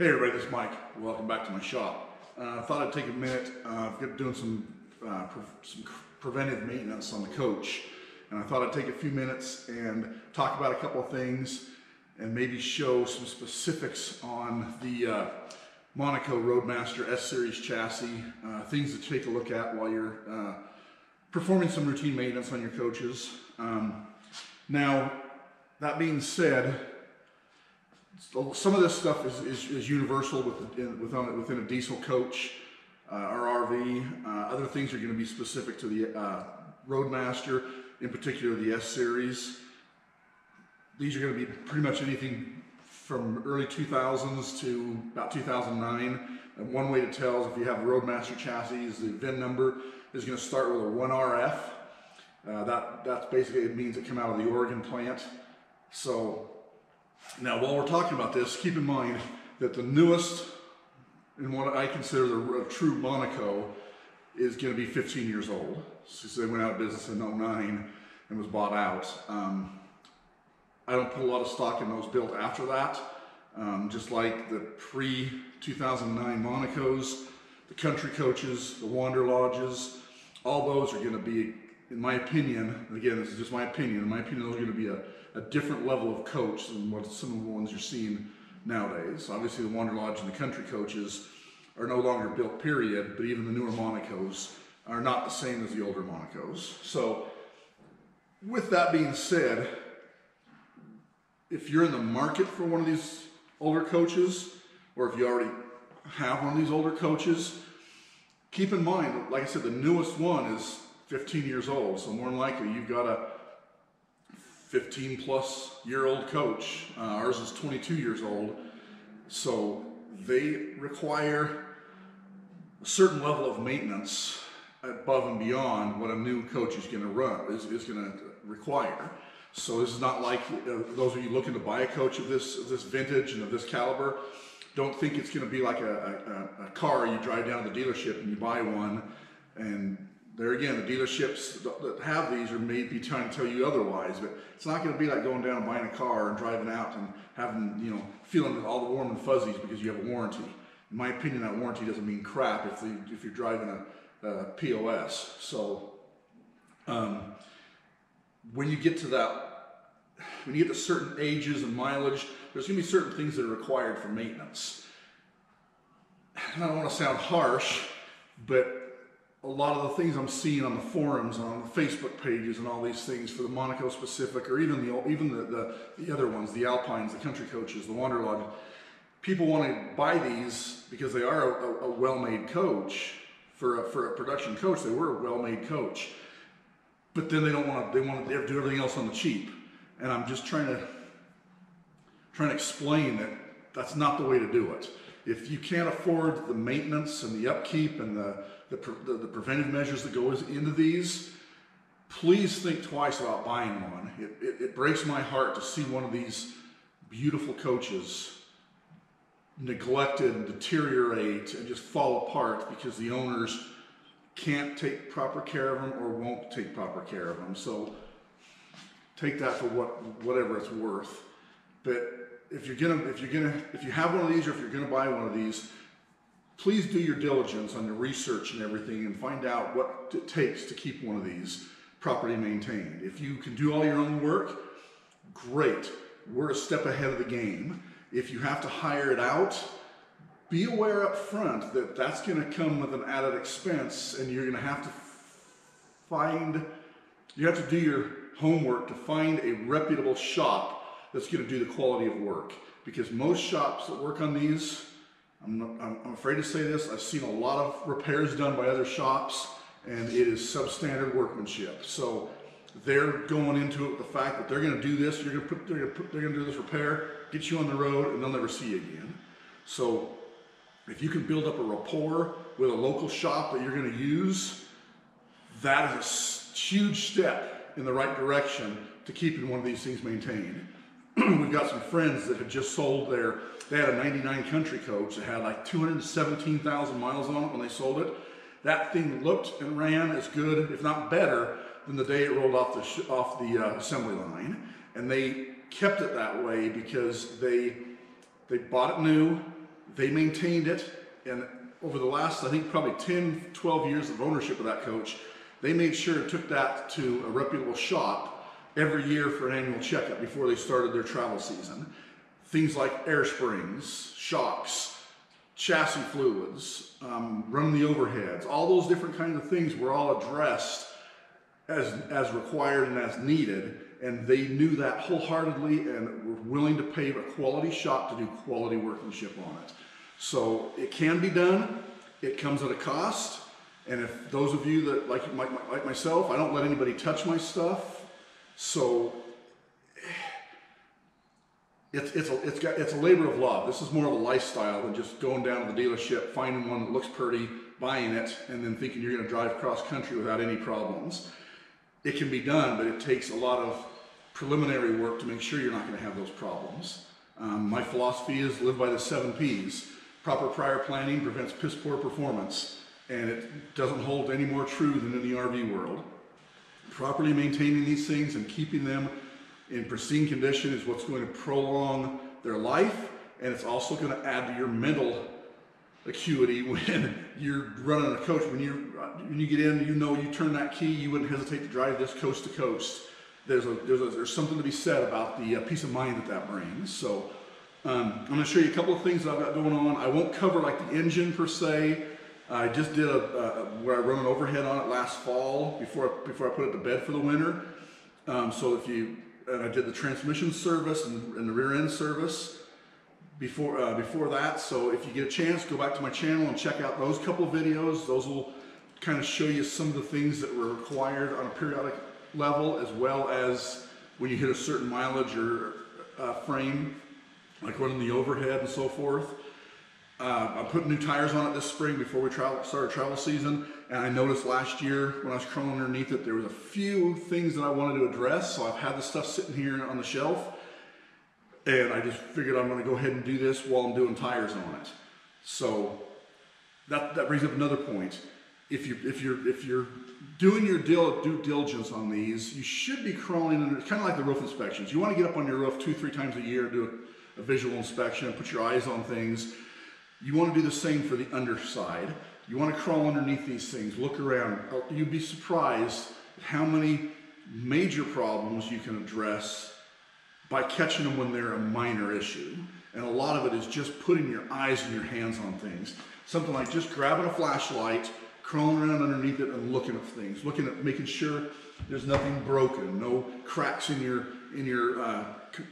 Hey everybody, this is Mike. Welcome back to my shop. Uh, I thought I'd take a minute. Uh, I've got doing some, uh, pre some preventive maintenance on the coach, and I thought I'd take a few minutes and talk about a couple of things and maybe show some specifics on the uh, Monaco Roadmaster S-Series chassis, uh, things to take a look at while you're performing some routine maintenance on your coaches. Um, now, that being said, some of this stuff is, is, is universal within, within a diesel coach uh, or RV. Uh, other things are going to be specific to the uh, Roadmaster, in particular the S Series. These are going to be pretty much anything from early 2000s to about 2009. And one way to tell is if you have a Roadmaster chassis, the VIN number is going to start with a 1RF. Uh, that that's basically it means it came out of the Oregon plant. So now, while we're talking about this, keep in mind that the newest, and what I consider the true Monaco, is going to be 15 years old. So they went out of business in 09 and was bought out. Um, I don't put a lot of stock in those built after that. Um, just like the pre-2009 Monacos, the country coaches, the Wander Lodges, all those are going to be, in my opinion, again, this is just my opinion, in my opinion, those are going to be a a different level of coach than what some of the ones you're seeing nowadays. Obviously, the Wander Lodge and the country coaches are no longer built, period, but even the newer Monacos are not the same as the older Monacos. So, with that being said, if you're in the market for one of these older coaches, or if you already have one of these older coaches, keep in mind, like I said, the newest one is 15 years old, so more than likely you've got a 15 plus year old coach. Uh, ours is 22 years old. So they require a certain level of maintenance above and beyond what a new coach is going to run, is, is going to require. So this is not like uh, those of you looking to buy a coach of this, of this vintage and of this caliber, don't think it's going to be like a, a, a car you drive down to the dealership and you buy one and there again, the dealerships that have these are maybe trying to tell you otherwise, but it's not going to be like going down and buying a car and driving out and having, you know, feeling all the warm and fuzzies because you have a warranty. In my opinion, that warranty doesn't mean crap if, the, if you're driving a, a POS. So um, when you get to that, when you get to certain ages and mileage, there's going to be certain things that are required for maintenance. And I don't want to sound harsh, but a lot of the things I'm seeing on the forums on the Facebook pages and all these things for the Monaco specific, or even the even the, the, the other ones, the Alpines, the country coaches, the Wander Lodge, people want to buy these because they are a, a, a well-made coach for a, for a production coach. They were a well-made coach, but then they don't want to. They want to do everything else on the cheap, and I'm just trying to trying to explain that that's not the way to do it. If you can't afford the maintenance and the upkeep and the the, the, the preventive measures that go into these, please think twice about buying one. It, it, it, breaks my heart to see one of these beautiful coaches neglected and deteriorate and just fall apart because the owners can't take proper care of them or won't take proper care of them. So take that for what whatever it's worth. But if you're gonna if you're gonna if you have one of these or if you're gonna buy one of these, please do your diligence on the research and everything and find out what it takes to keep one of these properly maintained. If you can do all your own work, great. We're a step ahead of the game. If you have to hire it out, be aware up front that that's going to come with an added expense and you're going to have to find, you have to do your homework to find a reputable shop that's going to do the quality of work. Because most shops that work on these I'm, not, I'm, afraid to say this, I've seen a lot of repairs done by other shops and it is substandard workmanship. So they're going into it with the fact that they're going to do this, you're going to put, they're going to, put, they're going to do this repair, get you on the road, and they'll never see you again. So if you can build up a rapport with a local shop that you're going to use, that is a huge step in the right direction to keeping one of these things maintained. we've got some friends that have just sold their, they had a 99 country coach that had like 217,000 miles on it when they sold it. That thing looked and ran as good, if not better, than the day it rolled off the, off the uh, assembly line. And they kept it that way because they, they bought it new, They maintained it, and over the last, I think, probably 10, 12 years of ownership of that coach, they made sure and took that to a reputable shop every year for an annual checkup before they started their travel season. Things like air springs, shocks, chassis fluids, um, running the overheads, all those different kinds of things were all addressed as, as required and as needed. And they knew that wholeheartedly and were willing to pay a quality shop to do quality workmanship on it. So it can be done. It comes at a cost. And if those of you that like, like myself, I don't let anybody touch my stuff. So it's, it's, a, it's, got, it's a labor of love. This is more of a lifestyle than just going down to the dealership, finding one that looks pretty, buying it, and then thinking you're going to drive cross country without any problems. It can be done, but it takes a lot of preliminary work to make sure you're not going to have those problems. Um, my philosophy is live by the seven P's. Proper prior planning prevents piss poor performance, and it doesn't hold any more true than in the RV world. Properly maintaining these things and keeping them in pristine condition is what's going to prolong their life, and it's also going to add to your mental acuity when you're running a coach. When you when you get in, you know you turn that key, you wouldn't hesitate to drive this coast to coast. There's a there's a, there's something to be said about the uh, peace of mind that that brings. So um, I'm going to show you a couple of things that I've got going on. I won't cover like the engine per se. I just did a, a where I run an overhead on it last fall before before I put it to bed for the winter. Um, so if you and I did the transmission service and, and the rear end service before uh, before that. So if you get a chance, go back to my channel and check out those couple videos. Those will kind of show you some of the things that were required on a periodic level, as well as when you hit a certain mileage or uh, frame, like running the overhead and so forth. Uh, I put new tires on it this spring before we travel, started travel season, and I noticed last year when I was crawling underneath it, there was a few things that I wanted to address. So I've had the stuff sitting here on the shelf, and I just figured I'm going to go ahead and do this while I'm doing tires on it. So that that brings up another point. If you if you're if you're doing your due diligence on these, you should be crawling under kind of like the roof inspections. You want to get up on your roof two three times a year, do a, a visual inspection, put your eyes on things you want to do the same for the underside. You want to crawl underneath these things, look around. Uh, you'd be surprised how many major problems you can address by catching them when they're a minor issue. And a lot of it is just putting your eyes and your hands on things. Something like just grabbing a flashlight, crawling around underneath it and looking at things, looking at making sure there's nothing broken, no cracks in your in your uh,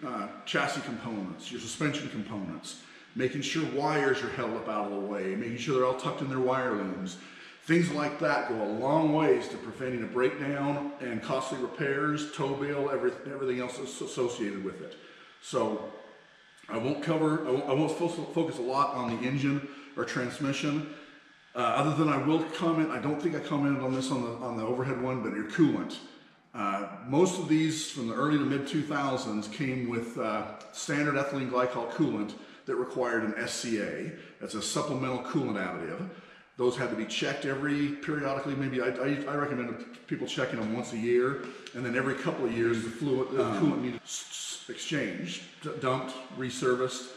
uh, chassis components, your suspension components making sure wires are held up out of the way, making sure they're all tucked in their wire looms. Things like that go a long ways to preventing a breakdown and costly repairs, tow bill, everything, everything else associated with it. So I won't cover, I won't, I won't focus a lot on the engine or transmission. Uh, other than I will comment, I don't think I commented on this on the, on the overhead one, but your coolant. Uh, most of these from the early to mid 2000s came with uh, standard ethylene glycol coolant that required an SCA. That's a supplemental coolant additive. Those had to be checked every periodically. Maybe I, I, I recommend people checking them once a year, and then every couple of years the fluid, the um, coolant needed exchanged, dumped, reserviced,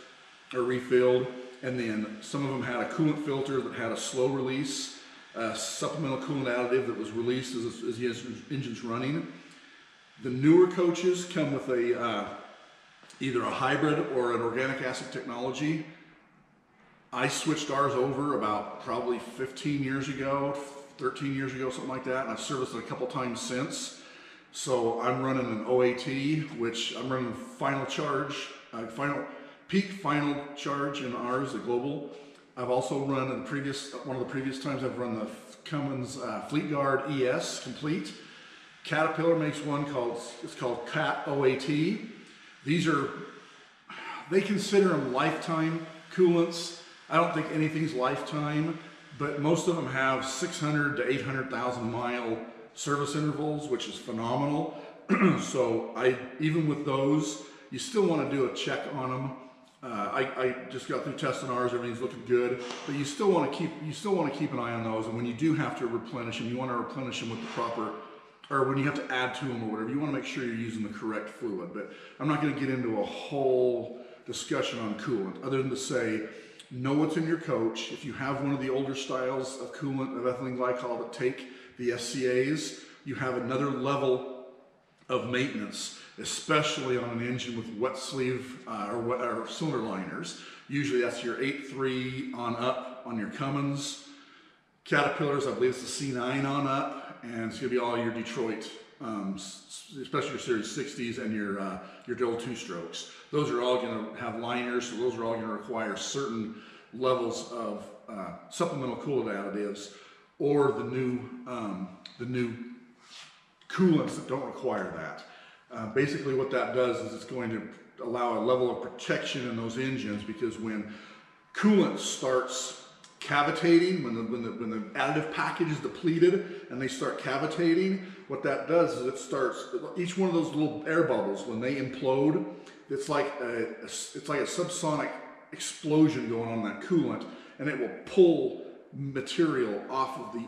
or refilled. And then some of them had a coolant filter that had a slow release, a supplemental coolant additive that was released as, as the engine's running. The newer coaches come with a uh, either a hybrid or an organic acid technology. I switched ours over about probably 15 years ago, 13 years ago, something like that, and I've serviced it a couple times since. So I'm running an OAT, which I'm running final charge, uh, final peak final charge in ours, the global. I've also run in the previous one of the previous times I've run the Cummins uh, Fleetguard ES Compleat. Caterpillar makes one called it's called Cat OAT. These are, they consider them lifetime coolants. I don't think anything's lifetime, but most of them have 600 to 800,000 mile service intervals, which is phenomenal. so I, even with those, you still want to do a check on them. Uh, I, I, just got through testing ours; everything's looking good. But you still want to keep you still want to keep an eye on those. And when you do have to replenish them, you want to replenish them with the proper or when you have to add to them or whatever, you want to make sure you're using the correct fluid. But I'm not going to get into a whole discussion on coolant other than to say know what's in your coach. If you have one of the older styles of coolant of ethylene glycol that take the SCAs, you have another level of maintenance, especially on an engine with wet sleeve uh, or, wet, or cylinder liners. Usually that's your 8.3 on up on your Cummins. Caterpillars, I believe it's the C9 on up, and it's gonna be all your Detroit, um, especially your Series 60s and your, uh, your Dole two strokes. Those are all gonna have liners, so those are all gonna require certain levels of uh, supplemental coolant additives or the new, um, the new coolants that don't require that. Uh, basically what that does is it's going to allow a level of protection in those engines because when coolant starts cavitating, when the, when the, when the additive package is depleted and they start cavitating, what that does is it starts, each one of those little air bubbles, when they implode, it's like a, a it's like a subsonic explosion going on in that coolant and it will pull material off of the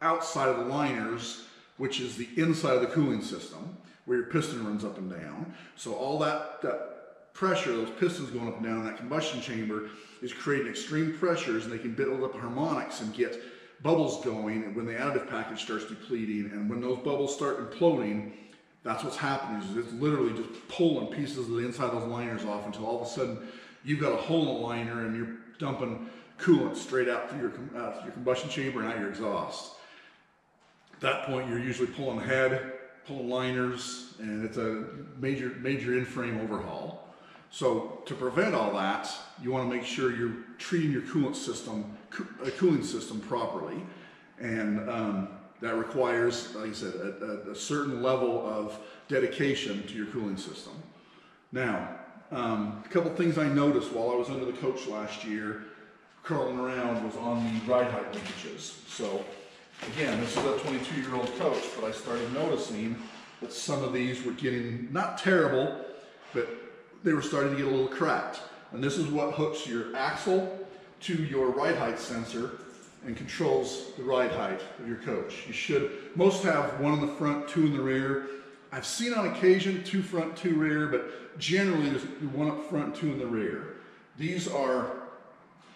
outside of the liners, which is the inside of the cooling system, where your piston runs up and down. So all that, that pressure, those pistons going up and down in that combustion chamber is creating extreme pressures and they can build up harmonics and get bubbles going and when the additive package starts depleting and when those bubbles start imploding, that's what's happening is it's literally just pulling pieces of the inside of those liners off until all of a sudden you've got a hole in the liner and you're dumping coolant straight out through your, uh, your combustion chamber and out your exhaust. At that point, you're usually pulling head, pulling liners, and it's a major, major in-frame overhaul. So to prevent all that, you want to make sure you're treating your coolant system, co uh, cooling system properly. And um, that requires, like I said, a, a, certain level of dedication to your cooling system. Now, um, a couple things I noticed while I was under the coach last year, curling around was on the ride height linkages. So again, this is a 22 year old coach, but I started noticing that some of these were getting, not terrible, but they were starting to get a little cracked. And this is what hooks your axle to your ride height sensor and controls the ride height of your coach. You should, most have one in the front, two in the rear. I've seen on occasion two front, two rear, but generally there's one up front, two in the rear. These are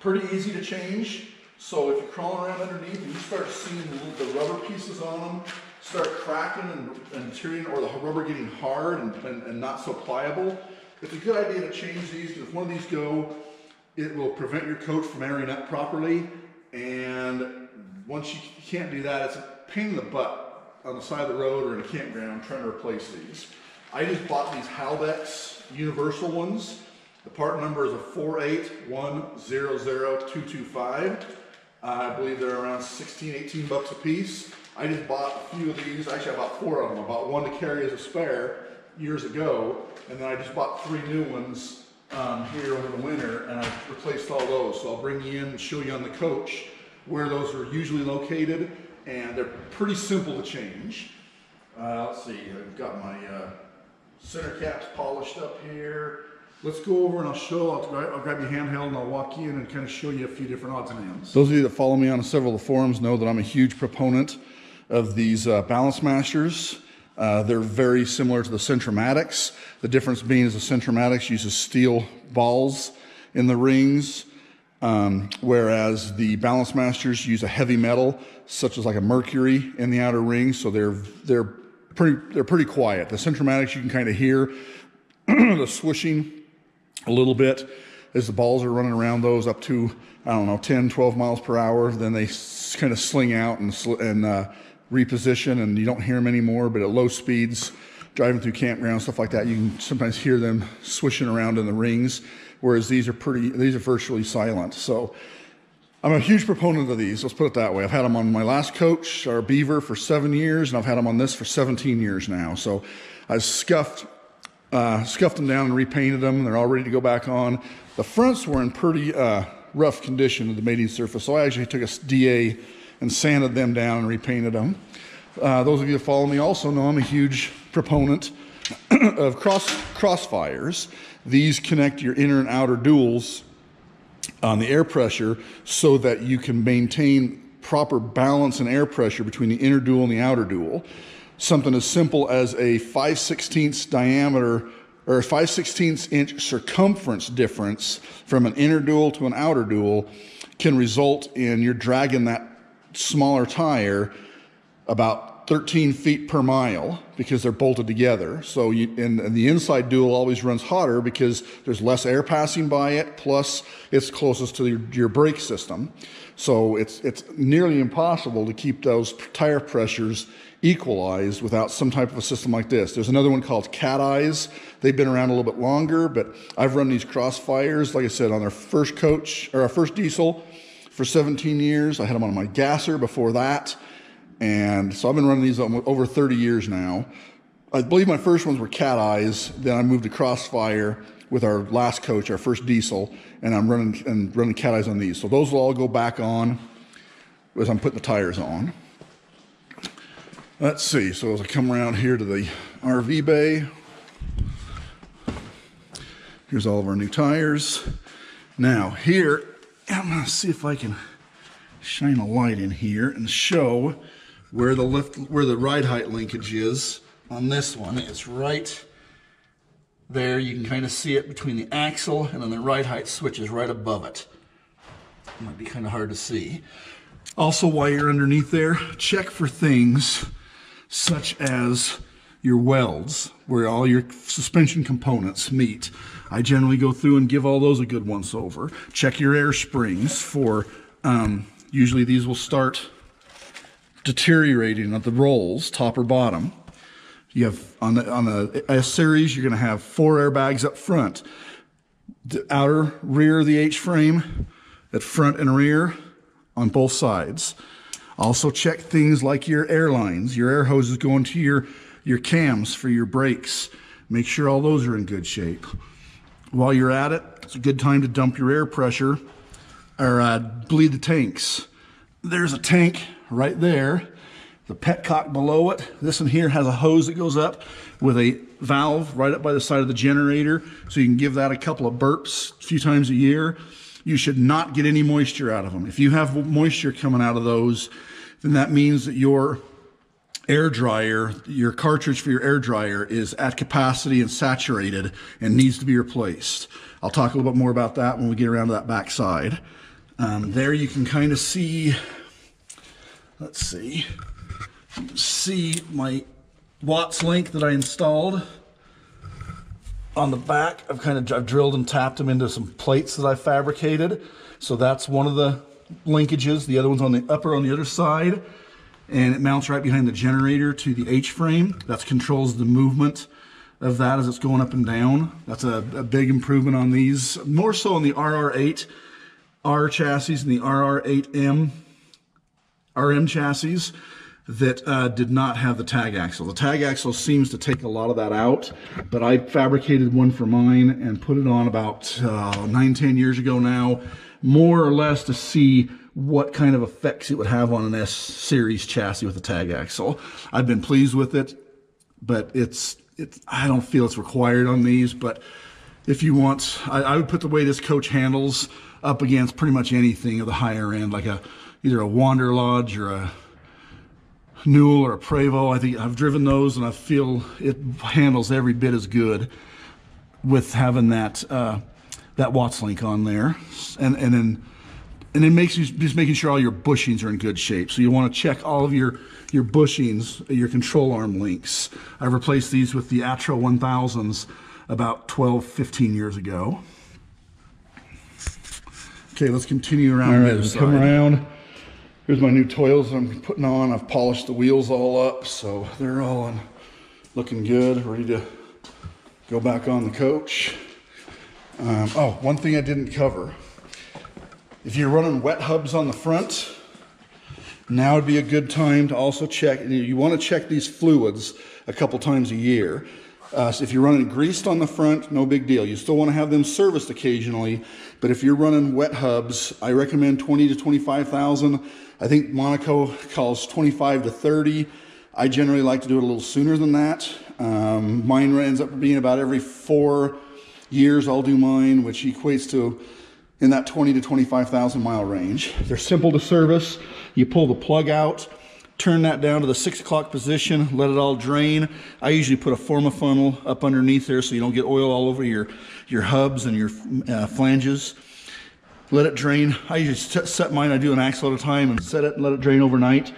pretty easy to change. So if you're crawling around underneath and you start seeing the rubber pieces on them start cracking and, and tearing, or the rubber getting hard and, and, and not so pliable, it's a good idea to change these because if one of these go, it will prevent your coach from airing up properly. And once you can't do that, it's a pain in the butt on the side of the road or in a campground trying to replace these. I just bought these Haldex universal ones. The part number is a 481000225. Uh, I believe they're around 16, 18 bucks a piece. I just bought a few of these. Actually, I bought four of them. I bought one to carry as a spare years ago, and then I just bought three new ones um, here over the winter, and I replaced all those. So I'll bring you in and show you on the coach where those are usually located, and they're pretty simple to change. Uh, let's see, I've got my uh, center caps polished up here. Let's go over and I'll show, I'll, I'll, grab your handheld and I'll walk you in and kind of show you a few different odds and ends. Those of you that follow me on several of the forums know that I'm a huge proponent of these uh, balance masters. Uh, they're very similar to the Centramatics. The difference being is the Centramatics uses steel balls in the rings, um, whereas the Balance Masters use a heavy metal, such as like a mercury in the outer ring, so they're, they're, pretty, they're pretty quiet. The Centramatics, you can kind of hear the swishing a little bit as the balls are running around those up to, I don't know, 10, 12 miles per hour. Then they kind of sling out and, and uh, reposition and you don't hear them anymore, but at low speeds, driving through campgrounds, stuff like that, you can sometimes hear them swishing around in the rings, whereas these are pretty, these are virtually silent. So I'm a huge proponent of these, let's put it that way. I've had them on my last coach, our Beaver, for seven years, and I've had them on this for 17 years now. So I scuffed, uh, scuffed them down and repainted them. They're all ready to go back on. The fronts were in pretty uh, rough condition of the mating surface, so I actually took a DA and sanded them down and repainted them. Uh, those of you who follow me also know I'm a huge proponent of cross crossfires. These connect your inner and outer duals on the air pressure so that you can maintain proper balance and air pressure between the inner dual and the outer dual. Something as simple as a 5 16 diameter or a 5 16 inch circumference difference from an inner dual to an outer dual can result in you're dragging that smaller tire about 13 feet per mile because they're bolted together. So you, and, and, the inside dual always runs hotter because there's less air passing by it, plus it's closest to your, your brake system. So it's, it's nearly impossible to keep those tire pressures equalized without some type of a system like this. There's another one called Cat Eyes. They've been around a little bit longer, but I've run these crossfires, like I said, on our first coach or our first diesel for 17 years. I had them on my gasser before that. And so I've been running these over 30 years now. I believe my first ones were Cat Eyes. Then I moved to Crossfire with our last coach, our first diesel, and I'm running and running Cat Eyes on these. So those will all go back on as I'm putting the tires on. Let's see. So as I come around here to the RV bay, here's all of our new tires. Now here, I'm gonna see if I can shine a light in here and show where the lift, where the ride height linkage is on this one. It's right there. You can kind of see it between the axle and then the ride height switch is right above it. it might be kind of hard to see. Also, while you're underneath there, check for things such as your welds, where all your suspension components meet. I generally go through and give all those a good once over. Check your air springs for, um, usually these will start deteriorating at the rolls, top or bottom. You have on the on the S series, you're going to have four airbags up front, the outer rear of the H frame, at front and rear, on both sides. Also check things like your air lines, your air hoses going to your your cams for your brakes. Make sure all those are in good shape. While you're at it, it's a good time to dump your air pressure or uh, bleed the tanks. There's a tank right there. The petcock below it. This one here has a hose that goes up with a valve right up by the side of the generator. So you can give that a couple of burps a few times a year. You should not get any moisture out of them. If you have moisture coming out of those, then that means that your air dryer, your cartridge for your air dryer is at capacity and saturated and needs to be replaced. I'll talk a little bit more about that when we get around to that back side. Um, there you can kind of see let's see, see my Watts link that I installed on the back. I've kind of I've drilled and tapped them into some plates that I fabricated. So that's one of the linkages. The other one's on the upper on the other side. And it mounts right behind the generator to the H-frame. That controls the movement of that as it's going up and down. That's a, a big improvement on these. More so on the RR8 R chassis and the RR8M RM chassis that uh, did not have the tag axle. The tag axle seems to take a lot of that out, but I fabricated one for mine and put it on about uh, nine, ten years ago now, more or less to see what kind of effects it would have on an S series chassis with a tag axle. I've been pleased with it, but it's, it's I don't feel it's required on these, but if you want, I, I would put the way this coach handles up against pretty much anything of the higher end, like a either a Wander Lodge or a Newell or a Prevost. I think I've driven those and I feel it handles every bit as good with having that uh, that Watts link on there, and and then and it makes you just making sure all your bushings are in good shape. So you want to check all of your your bushings, your control arm links. I replaced these with the Atro 1000s about 12, 15 years ago. Okay, let's continue around. All right, come around. Here's my new toils I'm putting on. I've polished the wheels all up, so they're all on, looking good, ready to go back on the coach. Um, oh, one thing I didn't cover. If you're running wet hubs on the front, now would be a good time to also check, you want to check these fluids a couple times a year. Uh, so if you're running greased on the front, no big deal. You still want to have them serviced occasionally, but if you're running wet hubs, I recommend 20 to 25,000. I think Monaco calls 25 to 30. I generally like to do it a little sooner than that. Um, mine ends up being about every four years I'll do mine, which equates to in that 20 to 25,000 mile range. They're simple to service. You pull the plug out, turn that down to the six o'clock position, let it all drain. I usually put a forma funnel up underneath there so you don't get oil all over your, your hubs and your uh, flanges. Let it drain. I usually set mine, I do an axle at a time and set it and let it drain overnight.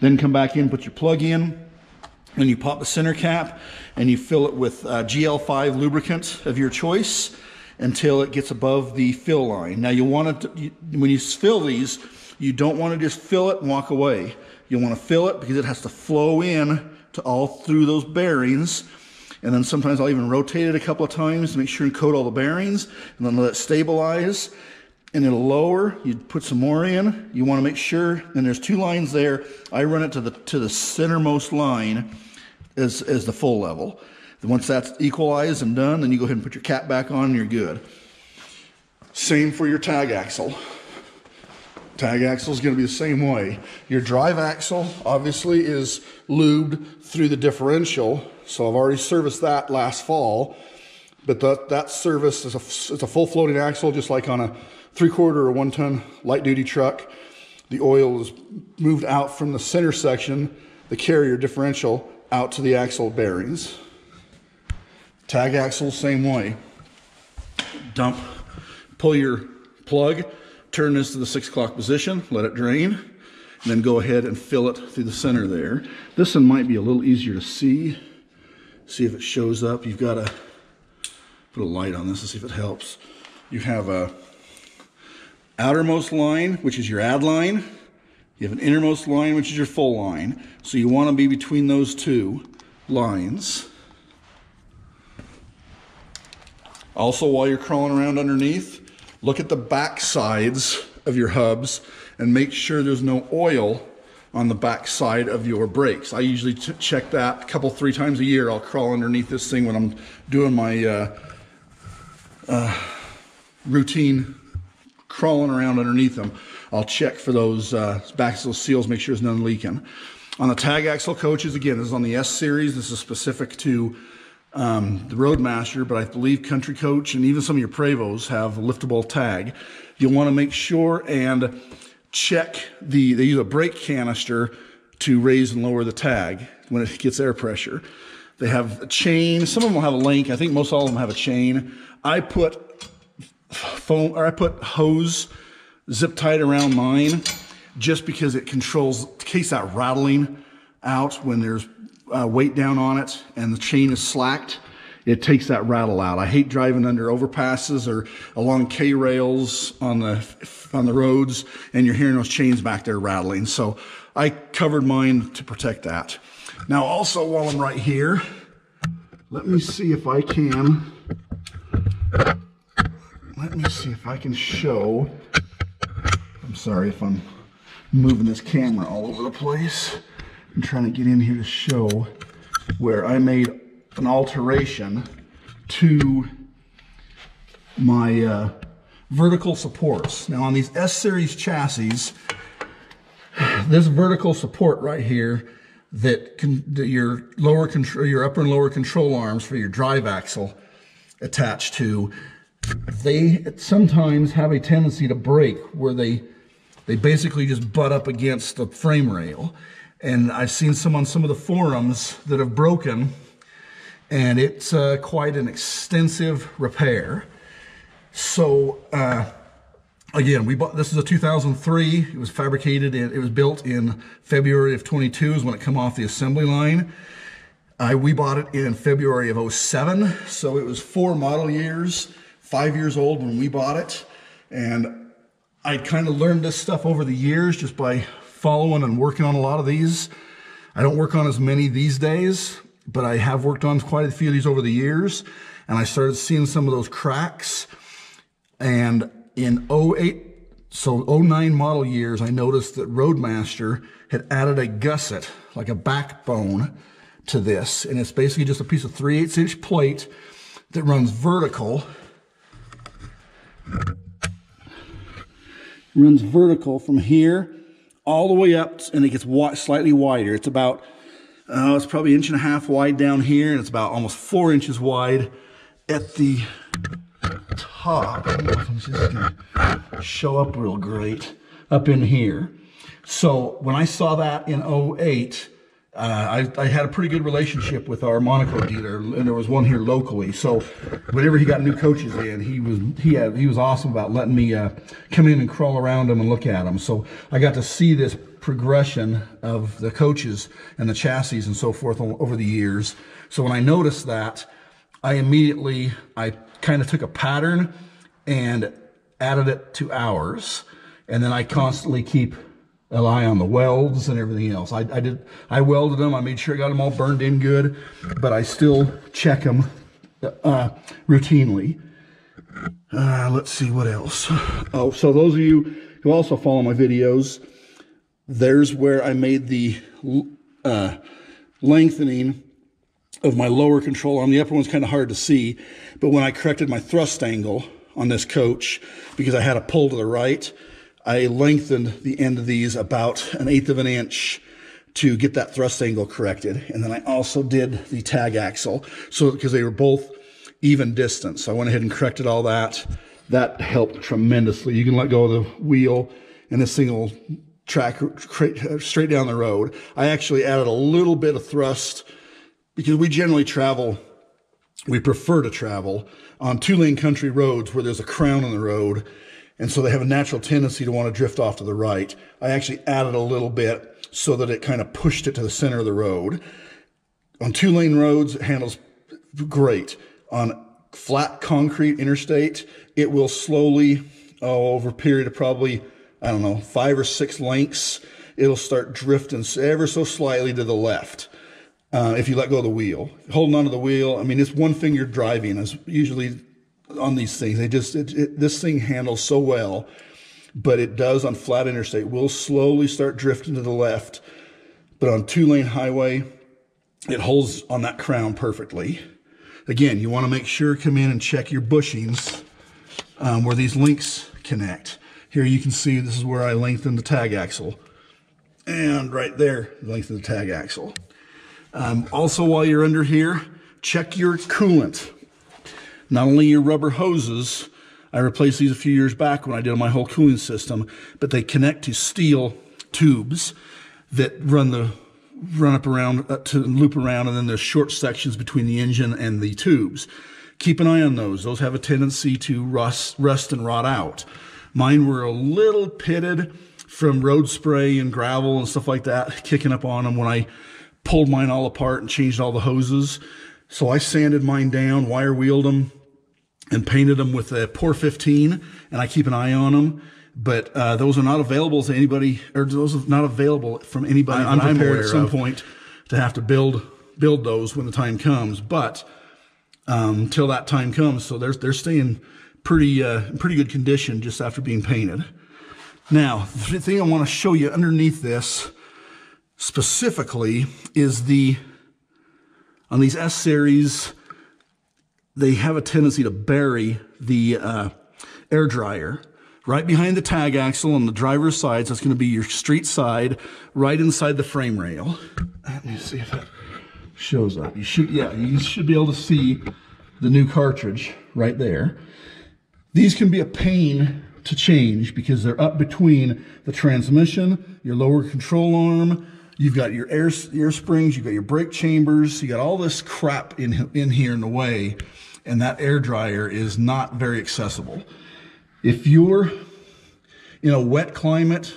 Then come back in, put your plug in, and you pop the center cap and you fill it with uh, GL5 lubricant of your choice until it gets above the fill line. Now you want to, when you fill these, you don't want to just fill it and walk away. You want to fill it because it has to flow in to all through those bearings. And then sometimes I'll even rotate it a couple of times to make sure and coat all the bearings and then let it stabilize. And it'll lower, you put some more in. You want to make sure, and there's two lines there. I run it to the to the centermost line as, as the full level. Once that's equalized and done, then you go ahead and put your cap back on and you're good. Same for your tag axle. Tag axle is going to be the same way. Your drive axle obviously is lubed through the differential. So I've already serviced that last fall. But that, that service is a, it's a full floating axle, just like on a three quarter or one ton light duty truck. The oil is moved out from the center section, the carrier differential, out to the axle bearings. Tag axle, same way. Dump, pull your plug, turn this to the six o'clock position, let it drain, and then go ahead and fill it through the center there. This one might be a little easier to see. See if it shows up. You've got to put a light on this to see if it helps. You have a outermost line, which is your ad line, you have an innermost line, which is your full line. So you want to be between those two lines. Also, while you're crawling around underneath, look at the back sides of your hubs and make sure there's no oil on the back side of your brakes. I usually check that a couple, three times a year. I'll crawl underneath this thing when I'm doing my uh, uh, routine crawling around underneath them. I'll check for those uh, back axle seals, make sure there's none leaking. On the tag axle coaches, again, this is on the S series. This is specific to um, the Roadmaster, but I believe Country Coach and even some of your Prevosts have a liftable tag. You'll want to make sure and check the, they use a brake canister to raise and lower the tag when it gets air pressure. They have a chain. Some of them will have a link. I think most all of them have a chain. I put foam, or I put hose zip tied around mine just because it controls, in case that rattling out when there's uh, weight down on it and the chain is slacked, it takes that rattle out. I hate driving under overpasses or along K rails on the on the roads, and you're hearing those chains back there rattling. So I covered mine to protect that. Now, also while I'm right here, let me see if I can. Let me see if I can show I'm sorry if I'm moving this camera all over the place. I'm trying to get in here to show where I made an alteration to my uh, vertical supports. Now on these S-Series chassis, this vertical support right here that, can, that your lower control, your upper and lower control arms for your drive axle attached to, they sometimes have a tendency to break where they they basically just butt up against the frame rail. And I've seen some on some of the forums that have broken, and it's uh, quite an extensive repair. So, uh, again, we bought this is a 2003. It was fabricated, in, it was built in February of 22 is when it come off the assembly line. Uh, we bought it in February of 07, so it was four model years, five years old when we bought it. And I kind of learned this stuff over the years just by following and working on a lot of these. I don't work on as many these days, but I have worked on quite a few of these over the years. And I started seeing some of those cracks. And in 08, so 09 model years, I noticed that Roadmaster had added a gusset, like a backbone to this. And it's basically just a piece of 3 8 inch plate that runs vertical runs vertical from here all the way up and it gets slightly wider. It's about, uh, it's probably an inch and a half wide down here and it's about almost four inches wide at the top. I'm just gonna show up real great up in here. So when I saw that in 08, uh, I, I, had a pretty good relationship with our Monaco dealer, and there was one here locally. So whenever he got new coaches in, he was he had he was awesome about letting me uh, come in and crawl around them and look at them. So I got to see this progression of the coaches and the chassis and so forth over the years. So when I noticed that, I immediately I kind of took a pattern and added it to ours, and then I constantly keep eye on the welds and everything else. I, I, did, I welded them. I made sure I got them all burned in good, but I still check them uh, routinely. Uh, let's see what else. Oh, so those of you who also follow my videos, there's where I made the uh, lengthening of my lower control arm. The upper one's kind of hard to see, but when I corrected my thrust angle on this coach, because I had a pull to the right, I lengthened the end of these about an eighth of an inch to get that thrust angle corrected. And then I also did the tag axle so because they were both even distance. So I went ahead and corrected all that. That helped tremendously. You can let go of the wheel and this thing will track straight down the road. I actually added a little bit of thrust because we generally travel, we prefer to travel on two lane country roads where there's a crown on the road and so they have a natural tendency to want to drift off to the right. I actually added a little bit so that it kind of pushed it to the center of the road. On two lane roads, it handles great. On flat concrete interstate, it will slowly, oh, over a period of probably, I don't know, five or six lengths, it'll start drifting ever so slightly to the left. Uh, if you let go of the wheel, holding onto the wheel, I mean, it's one finger driving is usually on these things. They just it, it, this thing handles so well, but it does on flat interstate. Will slowly start drifting to the left, but on two lane highway, it holds on that crown perfectly. Again, you want to make sure come in and check your bushings um, where these links connect. Here you can see this is where I lengthened the tag axle. And right there, lengthen the tag axle. Um, also, while you're under here, check your coolant. Not only your rubber hoses, I replaced these a few years back when I did my whole cooling system, but they connect to steel tubes that run the run up around uh, to loop around, and then there's short sections between the engine and the tubes. Keep an eye on those. Those have a tendency to rust, rust and rot out. Mine were a little pitted from road spray and gravel and stuff like that, kicking up on them when I pulled mine all apart and changed all the hoses. So I sanded mine down, wire wheeled them, and painted them with a POR 15, and I keep an eye on them. But uh, those are not available to anybody, or those are not available from anybody. I'm prepared at some of. point to have to build build those when the time comes. But um, until that time comes, so they're they're staying pretty uh, pretty good condition just after being painted. Now, the thing I want to show you underneath this specifically is the on these S series they have a tendency to bury the uh, air dryer right behind the tag axle on the driver's side. So it's going to be your street side right inside the frame rail. Let me see if that shows up. You should, yeah, you should be able to see the new cartridge right there. These can be a pain to change because they're up between the transmission, your lower control arm, You've got your air, air springs, you've got your brake chambers, you got all this crap in, in here in the way, and that air dryer is not very accessible. If you're in a wet climate,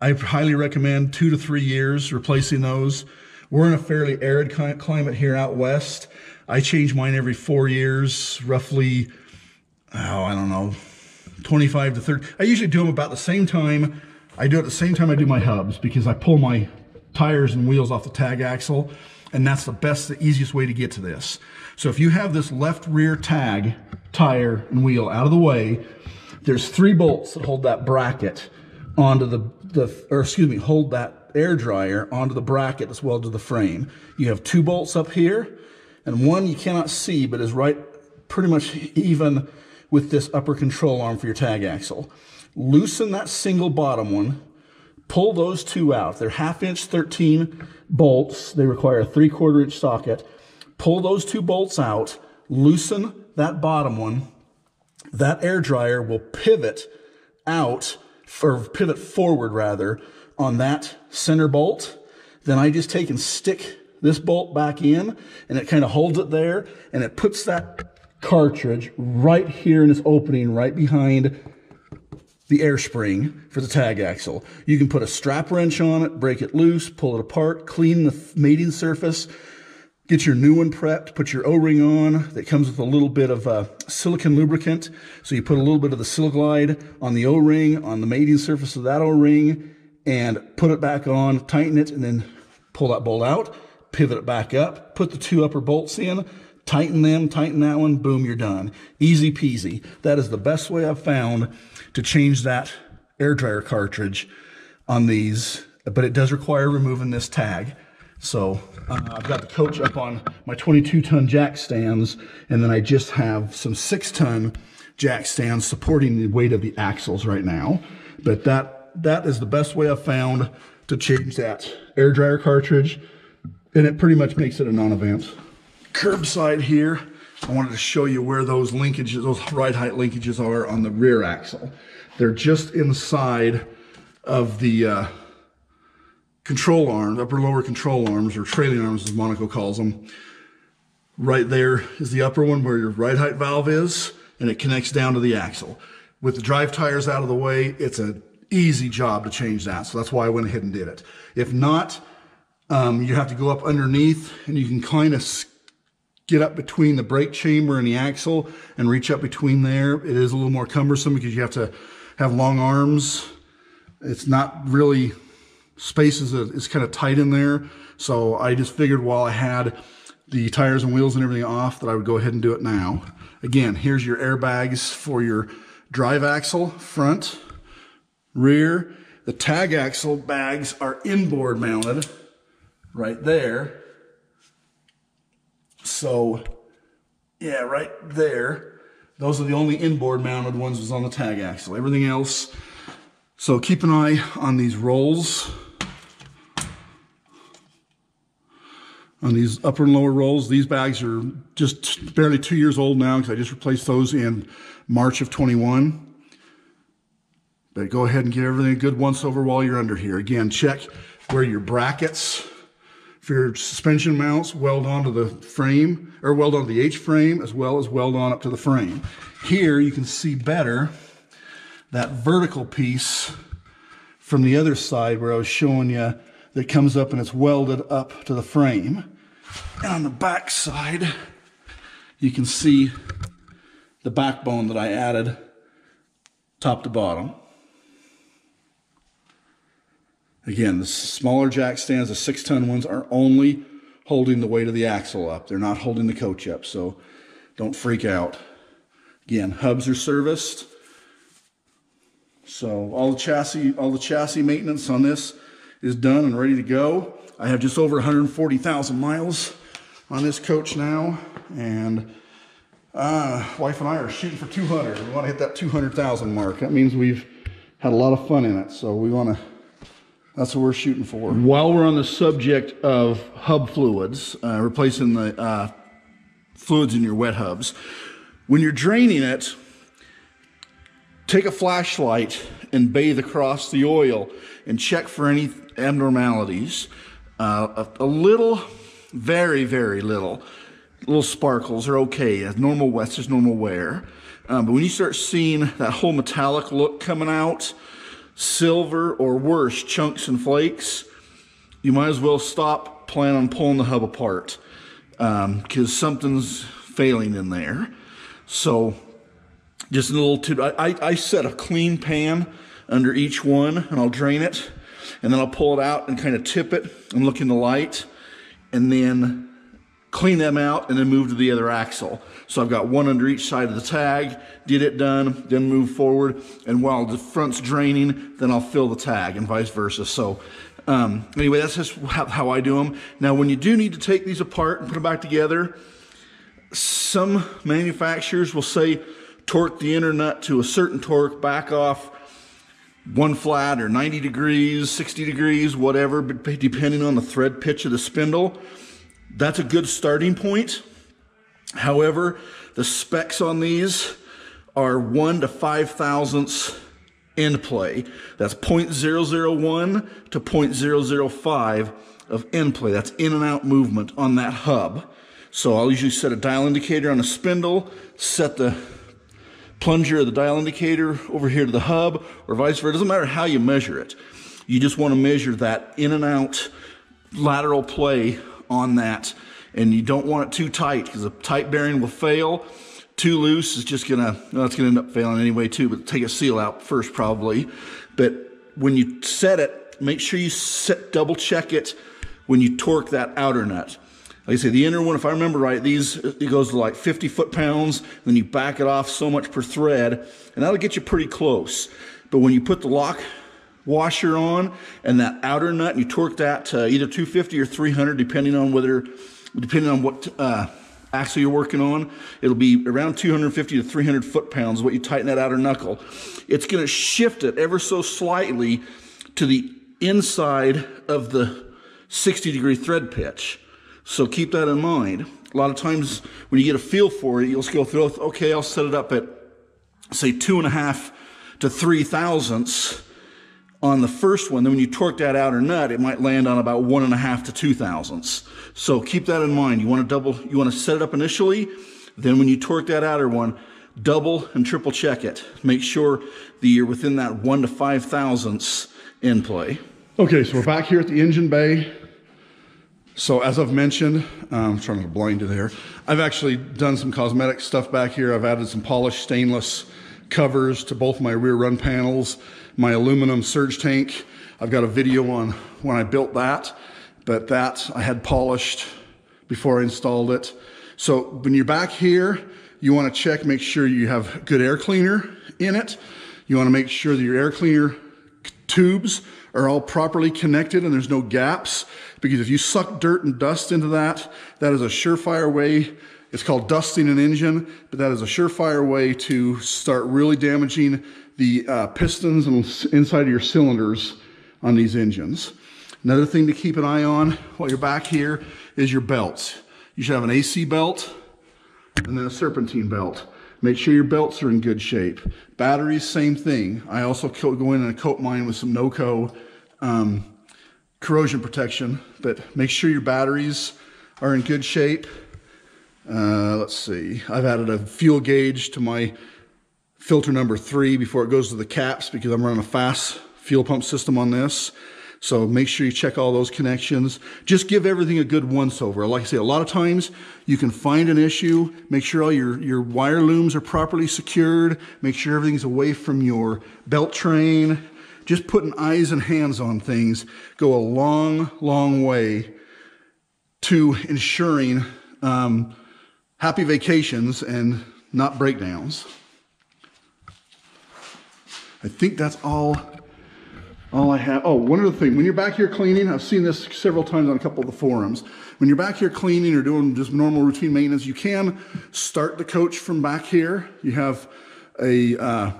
I highly recommend two to three years replacing those. We're in a fairly arid climate here out west. I change mine every four years, roughly, oh, I don't know, 25 to 30. I usually do them about the same time. I do it at the same time I do my hubs because I pull my tires and wheels off the tag axle. And that's the best, the easiest way to get to this. So if you have this left rear tag, tire and wheel out of the way, there's three bolts that hold that bracket onto the, the or excuse me, hold that air dryer onto the bracket that's welded to the frame. You have two bolts up here and one you cannot see, but is right pretty much even with this upper control arm for your tag axle. Loosen that single bottom one pull those two out. They're half inch 13 bolts. They require a three quarter inch socket. Pull those two bolts out, loosen that bottom one. That air dryer will pivot out or pivot forward rather, on that center bolt, then I just take and stick this bolt back in and it kind of holds it there and it puts that cartridge right here in this opening right behind the air spring for the tag axle. You can put a strap wrench on it, break it loose, pull it apart, clean the mating surface, get your new one prepped, put your O-ring on that comes with a little bit of uh, silicon lubricant. So you put a little bit of the Sil-Glyde on the O-ring, on the mating surface of that O-ring, and put it back on, tighten it, and then pull that bolt out, pivot it back up, put the two upper bolts in, tighten them, tighten that one, boom, you're done. Easy peasy. That is the best way I've found to change that air dryer cartridge on these, but it does require removing this tag. So uh, I've got the coach up on my 22 ton jack stands, and then I just have some six ton jack stands supporting the weight of the axles right now. But that that is the best way I've found to change that air dryer cartridge, and it pretty much makes it a non-event. Curbside here, I wanted to show you where those linkages, those ride height linkages are on the rear axle. They're just inside of the uh, control arms, upper lower control arms, or trailing arms as Monaco calls them. Right there is the upper one where your ride height valve is, and it connects down to the axle. With the drive tires out of the way, it's an easy job to change that. So that's why I went ahead and did it. If not, um, you have to go up underneath and you can kind of get up between the brake chamber and the axle and reach up between there. It is a little more cumbersome because you have to have long arms. It's not really, space is, a, is kind of tight in there. So I just figured while I had the tires and wheels and everything off that I would go ahead and do it now. Again, here's your airbags for your drive axle, front, rear. The tag axle bags are inboard mounted right there. So, yeah, right there. Those are the only inboard mounted ones was on the tag axle. Everything else. So keep an eye on these rolls. On these upper and lower rolls. These bags are just barely two years old now because I just replaced those in March of 21. But go ahead and get everything a good once over while you're under here. Again, check where your brackets your suspension mounts weld onto the frame or weld onto the H frame as well as weld on up to the frame. Here you can see better that vertical piece from the other side where I was showing you that comes up and it's welded up to the frame. And on the back side, you can see the backbone that I added top to bottom. Again, the smaller jack stands, the six ton ones, are only holding the weight of the axle up. They're not holding the coach up, so don't freak out. Again, hubs are serviced. So all the chassis, all the chassis maintenance on this is done and ready to go. I have just over 140,000 miles on this coach now, and uh, wife and I are shooting for 200. We want to hit that 200,000 mark. That means we've had a lot of fun in it, so we want to that's what we're shooting for. While we're on the subject of hub fluids, uh, replacing the uh, fluids in your wet hubs, when you're draining it, take a flashlight and bathe across the oil and check for any abnormalities. Uh, a, a, little, very, very little, little sparkles are okay. As normal wets is normal wear. Um, but when you start seeing that whole metallic look coming out, silver, or worse, chunks and flakes, you might as well stop, plan on pulling the hub apart because um, something's failing in there. So just a little tip. I, I, I set a clean pan under each one and I'll drain it and then I'll pull it out and kind of tip it and look in the light and then clean them out and then move to the other axle. So I've got one under each side of the tag, did it done, then move forward. And while the front's draining, then I'll fill the tag and vice versa. So um, anyway, that's just how, how I do them. Now, when you do need to take these apart and put them back together, some manufacturers will say torque the inner nut to a certain torque, back off one flat or 90 degrees, 60 degrees, whatever, depending on the thread pitch of the spindle. That's a good starting point. However, the specs on these are one to five thousandths end play. That's 0.001 to 0.005 of end play. That's in and out movement on that hub. So I'll usually set a dial indicator on a spindle, set the plunger of the dial indicator over here to the hub, or vice versa. It doesn't matter how you measure it. You just want to measure that in and out lateral play on that. And you don't want it too tight because a tight bearing will fail. Too loose is just gonna, well, it's gonna end up failing anyway too, but take a seal out first probably. But when you set it, make sure you set, double check it when you torque that outer nut. Like I say, the inner one, if I remember right, these, it goes to like 50 foot pounds, then you back it off so much per thread, and that'll get you pretty close. But when you put the lock washer on and that outer nut, and you torque that to either 250 or 300, depending on whether, depending on what uh, axle you're working on, it'll be around 250 to 300 foot pounds what you tighten that outer knuckle. It's going to shift it ever so slightly to the inside of the 60 degree thread pitch. So keep that in mind. A lot of times when you get a feel for it, you'll go through, okay, I'll set it up at say two and a half to three thousandths on the first one. Then when you torque that outer nut, it might land on about one and a half to two thousandths. So keep that in mind. You want to double, you want to set it up initially. Then when you torque that outer one, double and triple check it. Make sure that you're within that one to five thousandths in play. Okay, so we're back here at the engine bay. So as I've mentioned, um, I'm trying to blind you there. I've actually done some cosmetic stuff back here. I've added some polished stainless covers to both my rear run panels, my aluminum surge tank. I've got a video on when I built that, but that I had polished before I installed it. So when you're back here, you want to check, make sure you have good air cleaner in it. You want to make sure that your air cleaner tubes are all properly connected and there's no gaps because if you suck dirt and dust into that, that is a surefire way. It's called dusting an engine, but that is a surefire way to start really damaging the uh, pistons and inside of your cylinders on these engines. Another thing to keep an eye on while you're back here is your belts. You should have an AC belt and then a serpentine belt. Make sure your belts are in good shape. Batteries, same thing. I also go in and coat mine with some NOCO um, corrosion protection, but make sure your batteries are in good shape. Uh, let's see, I've added a fuel gauge to my filter number three before it goes to the CAPS because I'm running a FASS fuel pump system on this. So make sure you check all those connections. Just give everything a good once over. Like I say, a lot of times you can find an issue, make sure all your, your wire looms are properly secured, make sure everything's away from your belt train. Just putting eyes and hands on things go a long, long way to ensuring um, happy vacations and not breakdowns. I think that's all all I have, oh, one other thing. When you're back here cleaning, I've seen this several times on a couple of the forums. When you're back here cleaning or doing just normal routine maintenance, you can start the coach from back here. You have a, uh,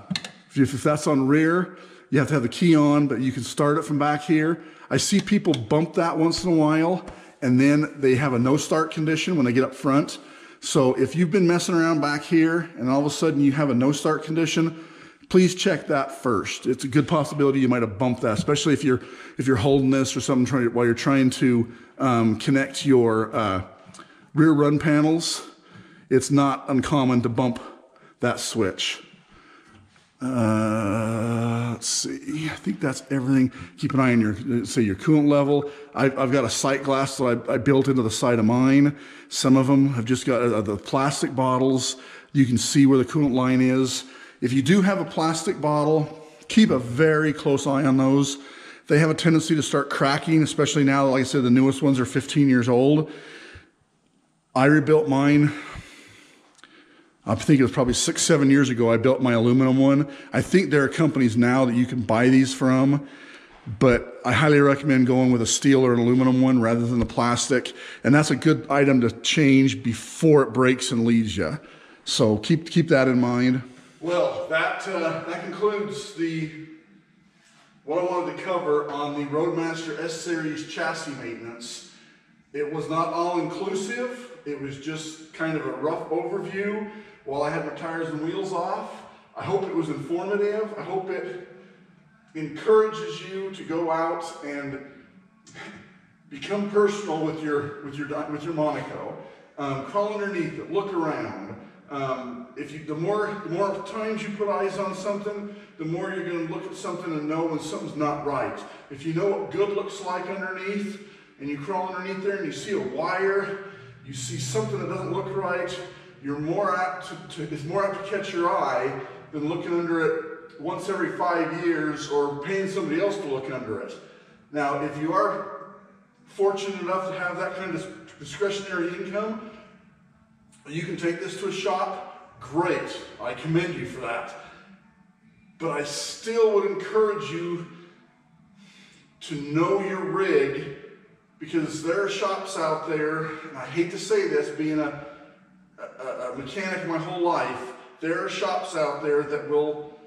if that's on rear, you have to have the key on, but you can start it from back here. I see people bump that once in a while, and then they have a no start condition when they get up front. So if you've been messing around back here and all of a sudden you have a no start condition, please check that first. It's a good possibility you might have bumped that, especially if you're if you're holding this or something trying, while you're trying to um, connect your uh, rear run panels. It's not uncommon to bump that switch. Uh, let's see. I think that's everything. Keep an eye on your, say, your coolant level. I've, I've got a sight glass that I, I, built into the side of mine. Some of them have just got uh, the plastic bottles. You can see where the coolant line is. If you do have a plastic bottle, keep a very close eye on those. They have a tendency to start cracking, especially now, like I said, the newest ones are 15 years old. I rebuilt mine, I think it was probably six, seven years ago, I built my aluminum one. I think there are companies now that you can buy these from, but I highly recommend going with a steel or an aluminum one rather than the plastic. And that's a good item to change before it breaks and leaves you. So keep, keep that in mind. Well, that uh, that concludes the what I wanted to cover on the Roadmaster S Series chassis maintenance. It was not all inclusive. It was just kind of a rough overview while I had my tires and wheels off. I hope it was informative. I hope it encourages you to go out and become personal with your with your with your Monaco. Um, crawl underneath it, look around. Um, if you, the more the more times you put eyes on something, the more you're going to look at something and know when something's not right. If you know what good looks like underneath, and you crawl underneath there and you see a wire, you see something that doesn't look right, you're more apt to, to it's more apt to catch your eye than looking under it once every five years or paying somebody else to look under it. Now, if you are fortunate enough to have that kind of discretionary income, you can take this to a shop, great. I commend you for that. But I still would encourage you to know your rig because there are shops out there, and I hate to say this, being a, a, a mechanic my whole life, there are shops out there that will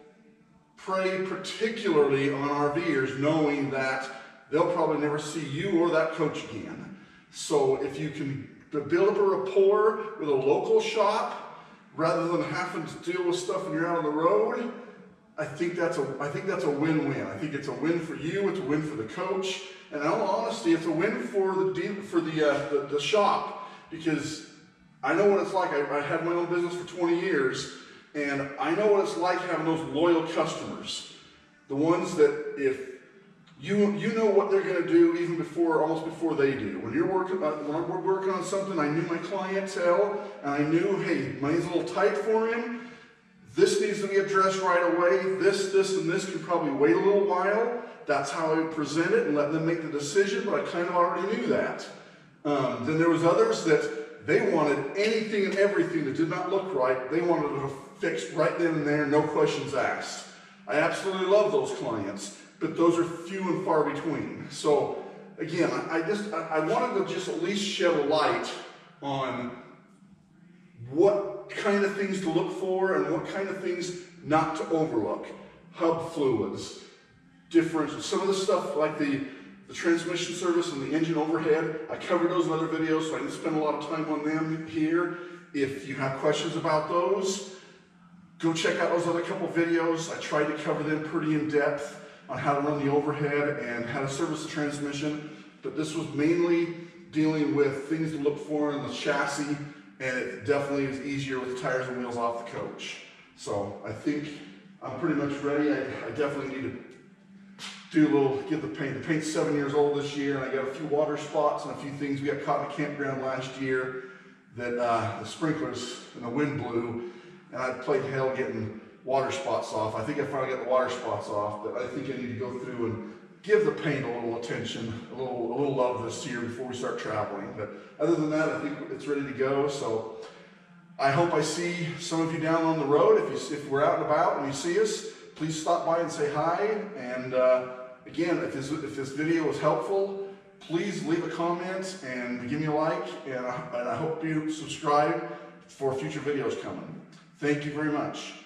prey particularly on RVers knowing that they'll probably never see you or that coach again. So if you can build up a rapport with a local shop rather than having to deal with stuff when you're out on the road, I think that's a I think that's a win-win. I think it's a win for you. It's a win for the coach, and in all honesty, it's a win for the for the, uh, the, the shop because I know what it's like. I, I had my own business for 20 years, and I know what it's like having those loyal customers, the ones that if you you know what they're going to do even before almost before they do. When you're working uh, when we're working on something, I knew my clientele, and I knew hey, money's a little tight for him this needs to be addressed right away. This, this, and this can probably wait a little while. That's how I would present it and let them make the decision, but I kind of already knew that. Um, then there was others that they wanted anything and everything that did not look right. They wanted it fixed right then and there, no questions asked. I absolutely love those clients, but those are few and far between. So again, I, just I, I wanted to just at least shed a light on what kind of things to look for and what kind of things not to overlook. Hub fluids, different, some of the stuff like the, the transmission service and the engine overhead, I covered those in other videos, so I didn't spend a lot of time on them here. If you have questions about those, go check out those other couple videos. I tried to cover them pretty in depth on how to run the overhead and how to service the transmission, but this was mainly dealing with things to look for in the chassis and it definitely is easier with the tires and wheels off the coach. So I think I'm pretty much ready. I, I definitely need to do a little, get the paint. The paint's seven years old this year, and I got a few water spots and a few things. We got caught in a campground last year that uh, the sprinklers and the wind blew, and I played hell getting water spots off. I think I finally got the water spots off, but I think I need to go through and give the paint a little attention, a little, a little love this year before we start traveling. But other than that, I think it's ready to go. So I hope I see some of you down on the road. If, you, if we're out and about and you see us, please stop by and say hi. And uh, again, if this, if this video was helpful, please leave a comment and give me a like. And I, and I hope you subscribe for future videos coming. Thank you very much.